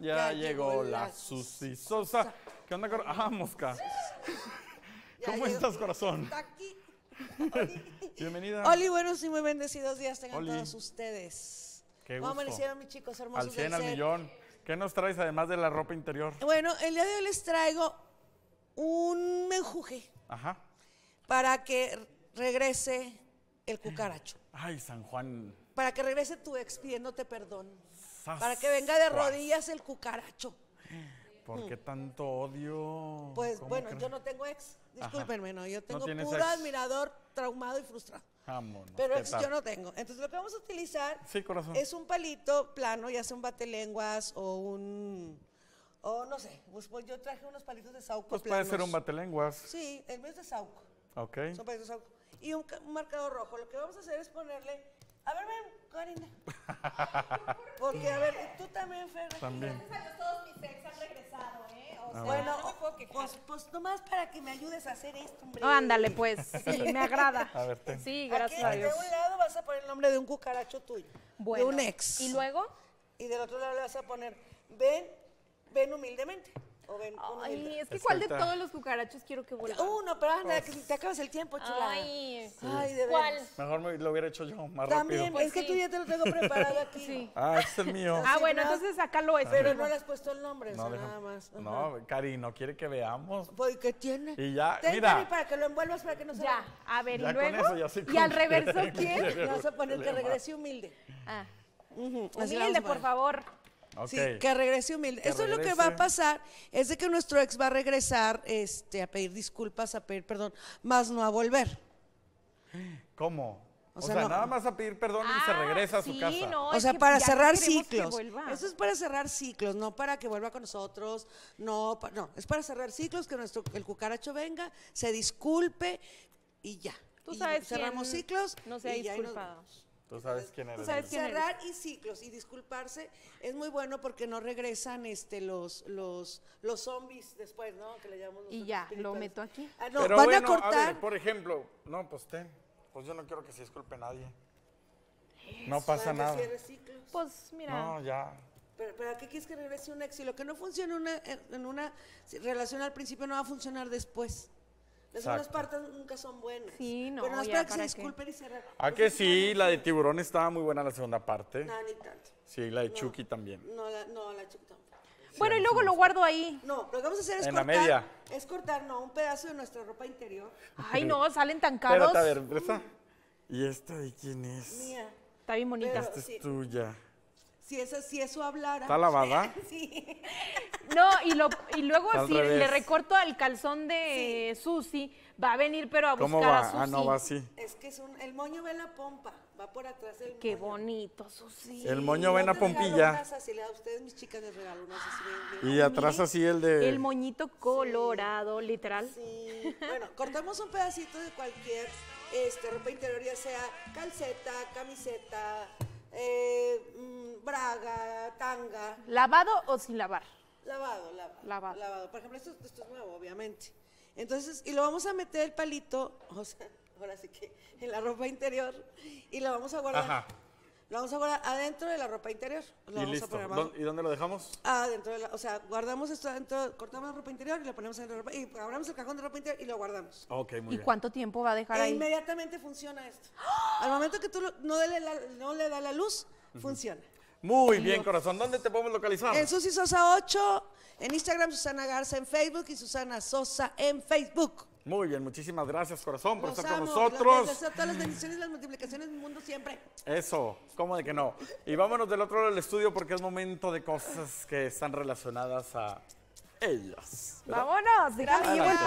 Ya, llegó la Susi Sosa. ¿Qué onda, corazón? Ah, mosca. ¿Cómo llegó. estás, corazón? Está aquí. Bienvenida. Oli, buenos y muy bendecidos días tengan Oli. todos ustedes. Qué ¿Cómo gusto. amanecieron mis chicos hermosos Al 100 del al millón. ¿Qué nos traes además de la ropa interior? Bueno, el día de hoy les traigo un menjuje Ajá. para que regrese el cucaracho. Ay, San Juan. Para que regrese tu ex pidiéndote perdón. Sas- Para que venga de rodillas el cucaracho. ¿Por qué tanto odio? Pues ¿Cómo bueno, yo no tengo ex. Discúlpenme, no. Yo tengo tienes puro ex. admirador traumado y frustrado. Vámonos, Pero ¿qué ex tal? yo no tengo. Entonces lo que vamos a utilizar Sí, corazón. es un palito plano, ya sea un batelenguas o un... O no sé, pues, pues yo traje unos palitos de sauco Pues puede ser un batelenguas. Sí, el mío es de sauco. Ok. Son palitos de sauco. Y un, un marcador rojo. Lo que vamos a hacer es ponerle... A ver, ven, Karina. Porque, a ver, tú también, Fer. También. Todos mis ex han regresado, ¿eh? O sea, Bueno, no me puedo pues, pues nomás para que me ayudes a hacer esto, hombre. No, ándale, pues. Sí, me agrada. A ver, ten. Sí, Aquí, gracias a Dios. De un lado vas a poner el nombre de un cucaracho tuyo. Bueno, de un ex. ¿Y luego? Y del otro lado le vas a poner, ven, ven humildemente. O ven con Ay, es que ¿cuál de todos los cucarachos quiero que vuelva? Uno, pero anda, que te acabas el tiempo, chula. Ay, Ay, de ¿cuál? veras. Mejor me lo hubiera hecho yo más También, rápido. Pues es que sí. tú ya te lo tengo preparado aquí. Sí. Ah, este es el mío. Ah, Sí, bueno, entonces sácalo ese. Pero no le has puesto el nombre, No, o sea, deja- nada más. Ajá. No, Cari, no quiere que veamos. Pues, ¿qué tiene? Y ya, Ten, mira. Cari, para que lo envuelvas para que no se Ya, a ver, Ya ¿y con luego? eso ya ¿Y al reverso quién. vas a poner que regrese humilde. Ah, vamos humilde, por favor. Sí, que regrese humilde. Que Eso es lo que va a pasar, es de que nuestro ex va a regresar este, a pedir disculpas, a pedir perdón, más no a volver. ¿Cómo? O O, sea, no- nada más a pedir perdón y se Ah, regresa a su sí, casa. no, o es sea, para cerrar ciclos. Eso es para cerrar ciclos, no para que vuelva con nosotros, no, pa- no, es para cerrar ciclos, que nuestro el cucaracho venga, se disculpe y ya. Tú Y sabes cerramos quién ciclos. no se ha disculpado. Tú sabes quién eres. Tú sabes quién eres. Cerrar y ciclos y disculparse es muy bueno porque no regresan este los los los zombies después, ¿no? Que le llamamos Y nosotros ya, lo meto aquí. Ah, no, Pero van bueno, a cortar. ver, por ejemplo, no, pues ten. Pues yo no quiero que se disculpe nadie. No pasa nada. cierre ciclos. Pues mira, No, ya. Pero, pero ¿a qué quieres que regrese un ex? Y lo que no funciona una- en, en una relación al principio no va a funcionar después. Las segundas partes nunca son buenas. Sí, no, Pero no es ya, para que se disculpen y cerrar. ¿A que sí? La de tiburón estaba muy buena la segunda parte. No, ni tanto. Sí, la de Chucky también. No, la, no, la chica tampoco. bueno, y luego lo guardo ahí. No, lo que vamos a hacer es En la cortar. media. Es cortar, no, un pedazo de nuestra ropa interior. Ay, no, salen tan caros. Espérate, a ver, ¿esta? ¿Y esta de quién es? Mía. Está bien bonita. Pero- Esta Sí. es tuya. Si eso, si eso hablara. ¿Está lavada? Sí. No, y, lo, y luego si le recorto al calzón de Susi, va a venir pero a buscar ¿Cómo a va? Susi. Ah, no, va así. Es que es un, el moño ve la pompa, va por atrás del Qué moño. bonito, Susi. El moño ve la pompilla. así, le- a ustedes, mis chicas, les regalo unas así bien- bien- Y atrás así el de... El moñito colorado, literal. Sí. Bueno, cortamos un pedacito de cualquier este, ropa interior, ya sea calceta, camiseta, eh, mm, braga, tanga, ¿Lavado o sin lavar? lavado, lavado. Lavado. Por ejemplo, esto, esto es nuevo, obviamente. Entonces, y lo vamos a meter el palito, o sea, ahora sí que en la ropa interior, y lo vamos a guardar. Ajá. Lo vamos a guardar adentro de la ropa interior. Lo Y vamos a listo. poner abajo. ¿Dó- ¿Y dónde lo dejamos? Adentro de la, o sea, guardamos esto adentro, cortamos la ropa interior y lo ponemos adentro de la ropa, y abramos el cajón de ropa interior y lo guardamos. Ok, muy ¿Y bien. cuánto tiempo va a dejar E ahí? inmediatamente funciona esto. Al momento que tú lo- no, dele la- no le da la luz, funciona. Muy bien, corazón. ¿Dónde te podemos localizar? En Susi Sosa 8, en Instagram Susana Garza en Facebook y Susana Sosa en Facebook. Muy bien, muchísimas gracias, corazón, por Los estar con nosotros. Les deseo todas las bendiciones y las multiplicaciones del mundo siempre. Eso, ¿cómo de que no? Y vámonos del otro lado del estudio porque es momento de cosas que están relacionadas a ellas. ¿verdad? Vámonos, Adelante.